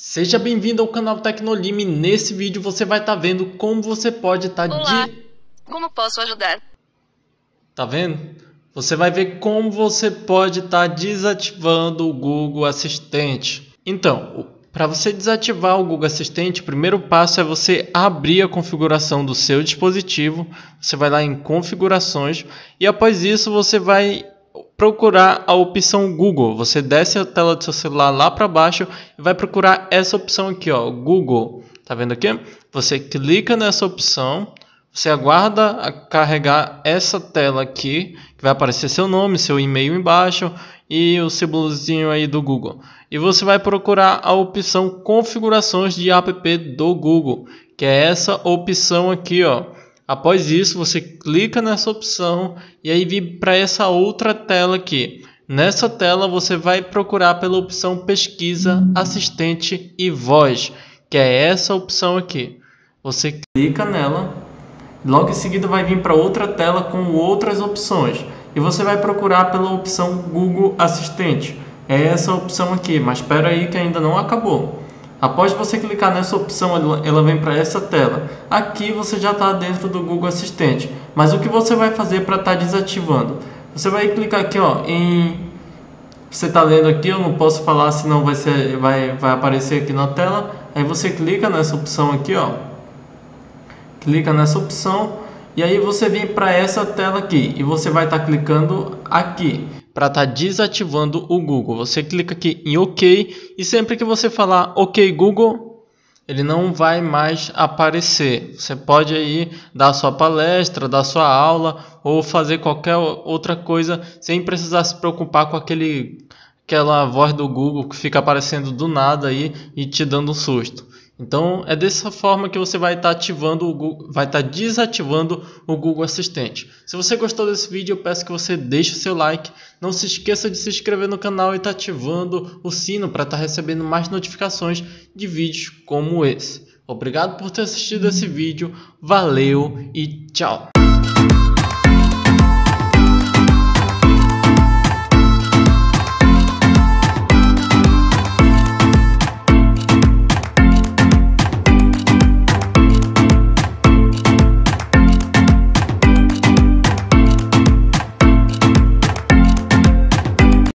Seja bem-vindo ao canal Tecnolime. Nesse vídeo você vai estar vendo como você pode estar Olá. de... Como posso ajudar? Tá vendo? Você vai ver como você pode estar desativando o Google Assistente. Então, para você desativar o Google Assistente, o primeiro passo é você abrir a configuração do seu dispositivo. Você vai lá em configurações e após isso você vai procurar a opção Google. Você desce a tela do seu celular lá para baixo e vai procurar essa opção aqui, ó, Google. Tá vendo aqui? Você clica nessa opção, você aguarda carregar essa tela aqui, que vai aparecer seu nome, seu e-mail embaixo e o símbolozinho aí do Google. E você vai procurar a opção configurações de app do Google, que é essa opção aqui, ó. Após isso, você clica nessa opção e aí vir para essa outra tela aqui. Nessa tela você vai procurar pela opção pesquisa, assistente e voz, que é essa opção aqui. Você clica nela, logo em seguida vai vir para outra tela com outras opções e você vai procurar pela opção Google Assistente. É essa opção aqui, mas espera aí que ainda não acabou. Após você clicar nessa opção, ela vem para essa tela. Aqui você já está dentro do Google Assistente. Mas o que você vai fazer para estar tá desativando? Você vai clicar aqui ó, em... Você está lendo aqui, eu não posso falar, senão vai, ser, vai, vai aparecer aqui na tela. Aí você clica nessa opção aqui, ó. Clica nessa opção e aí você vem para essa tela aqui e você vai estar tá clicando aqui para estar tá desativando o Google. Você clica aqui em OK e sempre que você falar OK Google, ele não vai mais aparecer. Você pode aí dar sua palestra, dar sua aula ou fazer qualquer outra coisa sem precisar se preocupar com aquele aquela voz do Google que fica aparecendo do nada aí e te dando um susto. Então é dessa forma que você vai estar tá ativando o Google, vai estar tá desativando o Google Assistente. Se você gostou desse vídeo, eu peço que você deixe seu like. Não se esqueça de se inscrever no canal e estar tá ativando o sino para estar recebendo mais notificações de vídeos como esse. Obrigado por ter assistido esse vídeo, valeu e tchau!